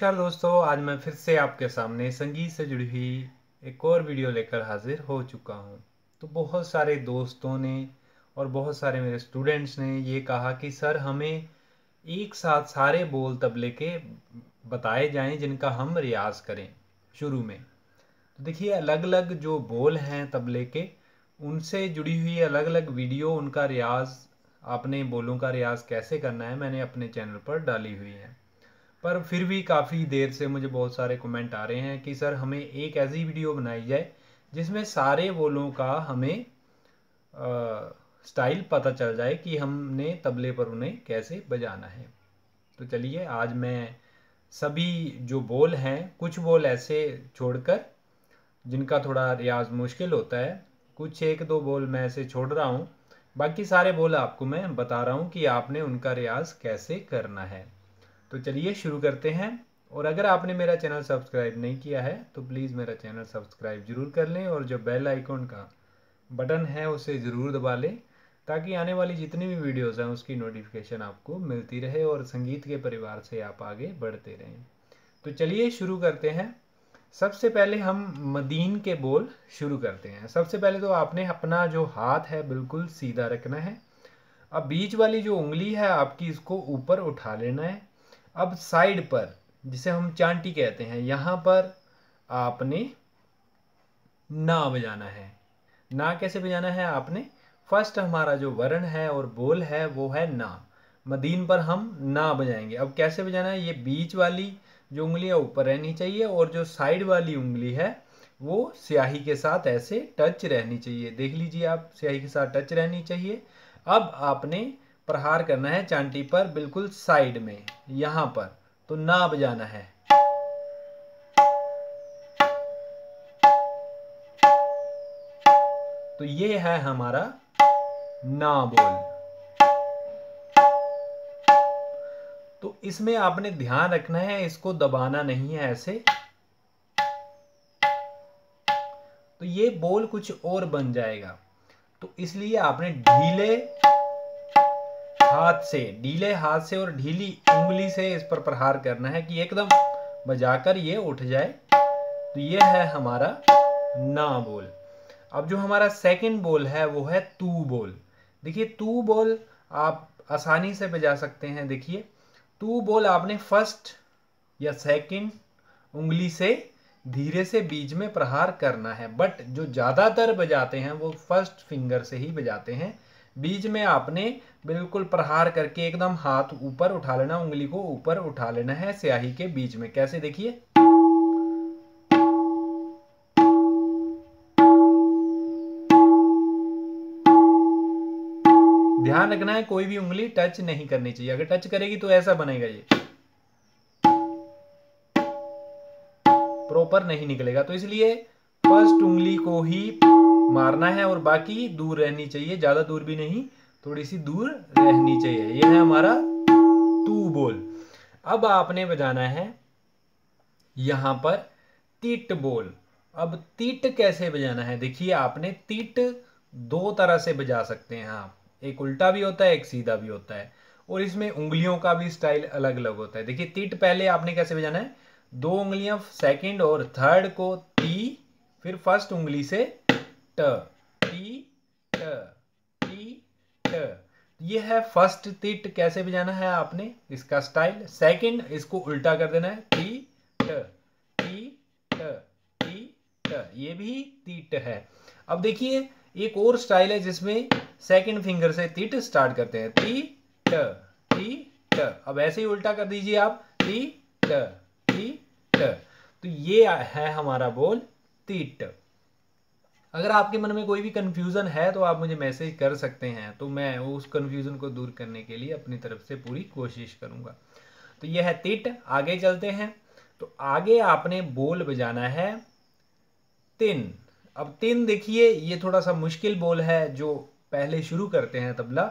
नमस्कार दोस्तों, आज मैं फिर से आपके सामने संगीत से जुड़ी हुई एक और वीडियो लेकर हाजिर हो चुका हूँ। तो बहुत सारे दोस्तों ने और बहुत सारे मेरे स्टूडेंट्स ने ये कहा कि, सर, हमें एक साथ सारे बोल तबले के बताए जाएँ जिनका हम रियाज करें शुरू में। तो देखिए अलग अलग जो बोल हैं तबले के, उनसे जुड़ी हुई अलग अलग वीडियो, उनका रियाज, आपने बोलों का रियाज कैसे करना है मैंने अपने चैनल पर डाली हुई है। पर फिर भी काफ़ी देर से मुझे बहुत सारे कमेंट आ रहे हैं कि, सर, हमें एक ऐसी वीडियो बनाई जाए, जिसमें सारे बोलों का हमें स्टाइल पता चल जाए कि हमने तबले पर उन्हें कैसे बजाना है। तो चलिए, आज मैं सभी जो बोल हैं, कुछ बोल ऐसे छोड़कर, जिनका थोड़ा रियाज मुश्किल होता है, कुछ एक दो बोल मैं ऐसे छोड़ रहा हूँ। बाकी सारे बोल आपको मैं बता रहा हूँ कि आपने उनका रियाज कैसे करना है। तो चलिए शुरू करते हैं। और अगर आपने मेरा चैनल सब्सक्राइब नहीं किया है तो प्लीज़ मेरा चैनल सब्सक्राइब ज़रूर कर लें और जो बेल आइकॉन का बटन है, उसे ज़रूर दबा लें, ताकि आने वाली जितनी भी वीडियोस हैं, उसकी नोटिफिकेशन आपको मिलती रहे और संगीत के परिवार से आप आगे बढ़ते रहें। तो चलिए शुरू करते हैं। सबसे पहले हम मदीन के बोल शुरू करते हैं। सबसे पहले तो आपने अपना जो हाथ है, बिल्कुल सीधा रखना है। अब बीच वाली जो उंगली है, आपकी इसको ऊपर उठा लेना है। अब साइड पर, जिसे हम चांटी कहते हैं, यहाँ पर आपने ना बजाना है। ना कैसे बजाना है आपने? फ़र्स्ट हमारा जो वर्ण है और बोल है, वो है ना। मदीन पर हम ना बजाएँगे। अब कैसे बजाना है? ये बीच वाली जो उंगली है, ऊपर रहनी चाहिए, और जो साइड वाली उंगली है, वो स्याही के साथ ऐसे टच रहनी चाहिए। देख लीजिए आप, स्याही के साथ टच रहनी चाहिए। अब आपने प्रहार करना है चांटी पर, बिल्कुल साइड में। यहाँ पर तो ना बजाना है। तो ये है हमारा ना बोल तो इसमें आपने ध्यान रखना है, इसको दबाना नहीं है ऐसे। तो ये बोल कुछ और बन जाएगा। तो इसलिए आपने ढीले हाथ से, ढीले हाथ से और ढीली उंगली से इस पर प्रहार करना है कि एकदम बजाकर ये उठ जाए। तो ये है हमारा ना बोल। अब जो हमारा सेकंड बोल है, वो है तू बोल। देखिए, तू बोल आप आसानी से बजा सकते हैं। देखिए, तू बोल आपने फ़र्स्ट या सेकंड उंगली से धीरे से बीच में प्रहार करना है बट जो ज़्यादातर बजाते हैं, वो फ़र्स्ट फिंगर से ही बजाते हैं। बीच में आपने बिल्कुल प्रहार करके एकदम हाथ ऊपर उठा लेना, उंगली को ऊपर उठा लेना है स्याही के बीच में। कैसे देखिए? ध्यान रखना है, कोई भी उंगली टच नहीं करनी चाहिए। अगर टच करेगी तो ऐसा बनेगा ये। प्रॉपर नहीं निकलेगा। तो इसलिए फ़र्स्ट उंगली को ही मारना है और बाकी दूर रहनी चाहिए, ज़्यादा दूर भी नहीं थोड़ी सी दूर रहनी चाहिए। यह है हमारा तू बोल। अब आपने बजाना है यहाँ पर तीट बोल। अब तीट कैसे बजाना है? देखिए, आपने तीट दो तरह से बजा सकते हैं आप। एक उल्टा भी होता है, एक सीधा भी होता है। और इसमें उंगलियों का भी स्टाइल अलग अलग होता है। देखिए, तीट पहले आपने कैसे बजाना है? दो उंगलियाँ, सेकंड और थर्ड को ती, फिर फ़र्स्ट उंगली से ट, टी ट टी, ट। ये है फ़र्स्ट तिट कैसे बजाना है आपने, इसका स्टाइल सेकंड इसको उल्टा कर देना है, टी, ट टी ट टी, ट। ये भी तीट है। अब देखिए, एक और स्टाइल है जिसमें सेकंड फिंगर से तिट स्टार्ट करते हैं। टी, ट टी, ट। अब ऐसे ही उल्टा कर दीजिए आप। टी, ट टी, ट। तो ये है हमारा बोल तीट अगर आपके मन में कोई भी कन्फ्यूज़न है तो आप मुझे मैसेज कर सकते हैं। तो मैं उस कन्फ्यूज़न को दूर करने के लिए अपनी तरफ़ से पूरी कोशिश करूँगा। तो यह है तिट आगे चलते हैं। तो आगे आपने बोल बजाना है तिन अब तीन देखिए, ये थोड़ा सा मुश्किल बोल है, जो पहले शुरू करते हैं तबला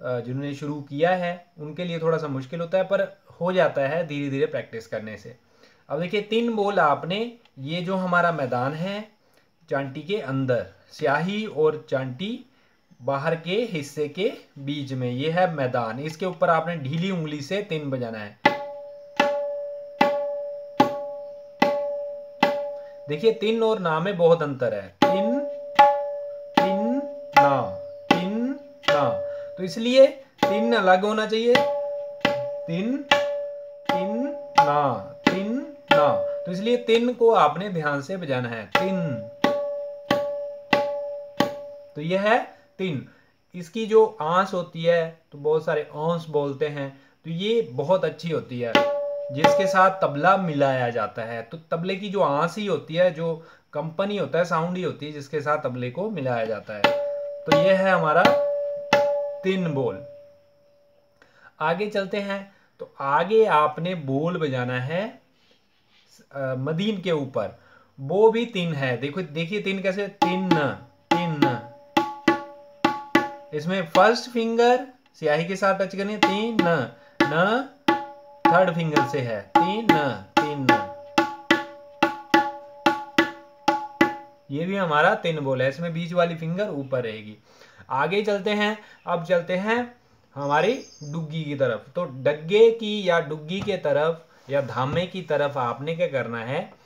जिन्होंने शुरू किया है, उनके लिए थोड़ा सा मुश्किल होता है, पर हो जाता है धीरे धीरे प्रैक्टिस करने से। अब देखिए तीन बोल आपने, ये जो हमारा मैदान है चांटी के अंदर, स्याही और चांटी बाहर के हिस्से के बीच में। ये है मैदान। इसके ऊपर आपने ढीली उंगली से तीन बजाना है। देखिए, तिन और ना में बहुत अंतर है। तिन तिन, ना तिन, ना। तो इसलिए तिन अलग होना चाहिए। तिन तिन, ना तिन, ना। तो इसलिए तिन को आपने ध्यान से बजाना है। तिन। तो यह है तीन। इसकी जो आंस होती है तो बहुत सारे आंस बोलते हैं तो ये बहुत अच्छी होती है, जिसके साथ तबला मिलाया जाता है। तो तबले की जो आंस ही होती है, जो कंपनी होता है, साउंड ही होती है, जिसके साथ तबले को मिलाया जाता है। तो ये है हमारा तीन बोल। आगे चलते हैं। तो आगे आपने बोल बजाना है मदीन के ऊपर। वो भी तीन है। देखो, देखिए तीन कैसे, तीन। इसमें फ़र्स्ट फिंगर स्याही के साथ टच करनी है, तीन न न, थर्ड फिंगर से है, तीन न तीन न। ये भी हमारा तीन बोल है, इसमें बीच वाली फिंगर ऊपर रहेगी। आगे चलते हैं, अब चलते हैं हमारी डुग्गी की तरफ़। तो डग्गे की या डुग्गी के तरफ़ या धामे की तरफ़ आपने क्या करना है?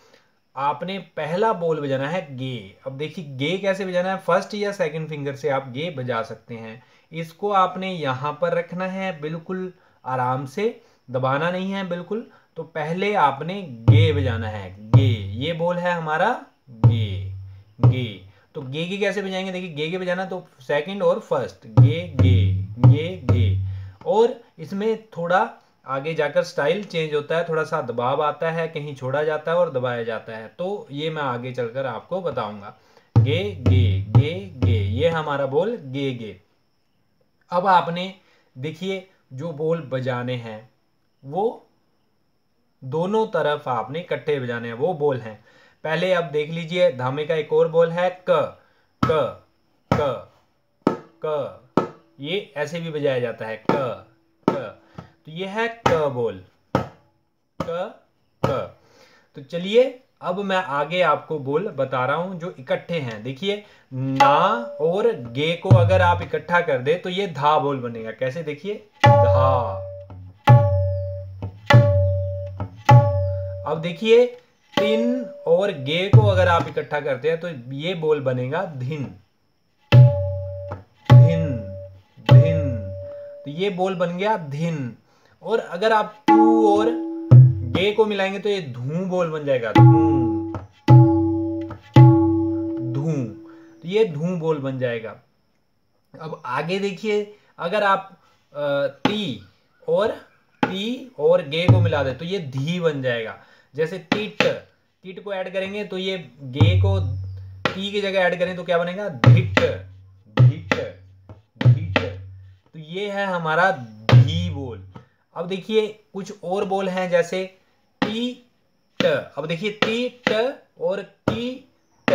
आपने पहला बोल बजाना है गे। अब देखिए, गे कैसे बजाना है? फ़र्स्ट या सेकंड फिंगर से आप गे बजा सकते हैं। इसको आपने यहाँ पर रखना है बिल्कुल आराम से। दबाना नहीं है बिल्कुल। तो पहले आपने गे बजाना है। गे, ये बोल है हमारा गे। गे। तो गे गे कैसे बजाएँगे? देखिए, गे गे बजाना तो सेकंड और फ़र्स्ट गे गे गे गे। और इसमें थोड़ा आगे जाकर स्टाइल चेंज होता है, थोड़ा सा दबाव आता है, कहीं छोड़ा जाता है और दबाया जाता है। तो ये मैं आगे चलकर आपको बताऊँगा। गे गे गे गे, ये हमारा बोल गे गे। अब आपने देखिए जो बोल बजाने हैं, वो दोनों तरफ़ आपने इकट्ठे बजाने हैं, वो बोल हैं। पहले आप देख लीजिए, धामे का एक और बोल है, क क क क। ये ऐसे भी बजाया जाता है, क। तो ये है क बोल। क क। तो चलिए, अब मैं आगे आपको बोल बता रहा हूँ जो इकट्ठे हैं। देखिए, ना और गे को अगर आप इकट्ठा कर दे तो ये धा बोल बनेगा। कैसे देखिए? धा। अब देखिए, तिन और गे को अगर आप इकट्ठा करते हैं तो ये बोल बनेगा धिन। धिन धिन। तो ये बोल बन गया धिन। और अगर आप टू और गे को मिलाएँगे तो ये धू बोल बन जाएगा। धू। धू। तो ये धू बोल बन जाएगा। अब आगे देखिए, अगर आप ती और ती और गे को मिला दे तो ये धी बन जाएगा। जैसे टीट टीट को ऐड करेंगे तो ये गे को टी की जगह ऐड करें तो क्या बनेगा? धिट। धिट। धिट। तो ये है हमारा अब देखिए कुछ और बोल हैं जैसे टी ट। अब देखिए टी ट और टी ट।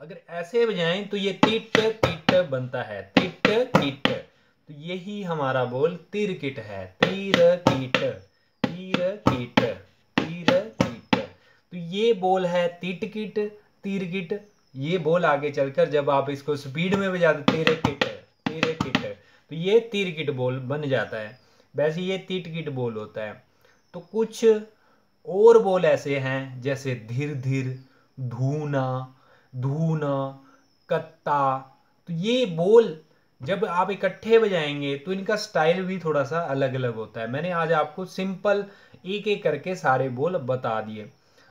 अगर ऐसे बजाएँ तो ये टीट टीट बनता है। टीट टीट तो यही हमारा बोल तिर किट है। तीर कीट तीर कीट तीर कीट तो ये बोल है तीट किट तीर किट ये बोल आगे चलकर जब आप इसको स्पीड में बजा दे तीर किट तीर किट तो ये तीर किट बोल बन जाता है। वैसे ये तीट कीट बोल होता है। तो कुछ और बोल ऐसे हैं, जैसे धीर धीर धूना धूना, कत्ता। तो ये बोल जब आप इकट्ठे बजाएँगे तो इनका स्टाइल भी थोड़ा सा अलग अलग होता है। मैंने आज आपको सिंपल एक एक करके सारे बोल बता दिए।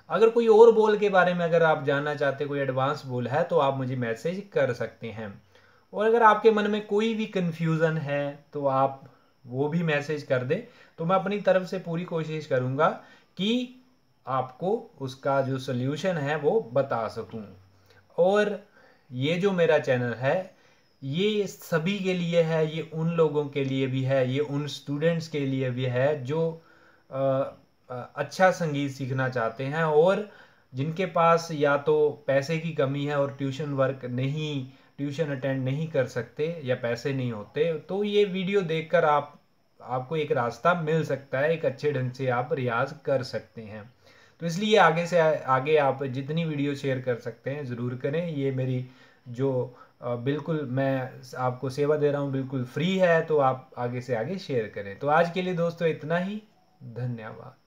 अगर कोई और बोल के बारे में अगर आप जानना चाहते कोई एडवांस बोल है तो आप मुझे मैसेज कर सकते हैं। और अगर आपके मन में कोई भी कंफ्यूजन है तो आप वो भी मैसेज कर दे। तो मैं अपनी तरफ़ से पूरी कोशिश करूँगा कि आपको उसका जो सोल्यूशन है वो बता सकूँ। और ये जो मेरा चैनल है ये सभी के लिए है ये उन लोगों के लिए भी है ये उन स्टूडेंट्स के लिए भी है जो आ, अच्छा संगीत सीखना चाहते हैं और जिनके पास या तो पैसे की कमी है और ट्यूशन वर्क नहीं ट्यूशन अटेंड नहीं कर सकते या पैसे नहीं होते तो ये वीडियो देखकर आप, आपको एक रास्ता मिल सकता है, एक अच्छे ढंग से आप रियाज कर सकते हैं। तो इसलिए आगे से, आगे आप जितनी वीडियो शेयर कर सकते हैं, ज़रूर करें। ये मेरी जो बिल्कुल मैं आपको सेवा दे रहा हूँ, बिल्कुल फ्री है तो आप आगे से आगे शेयर करें। तो आज के लिए दोस्तों इतना ही। धन्यवाद।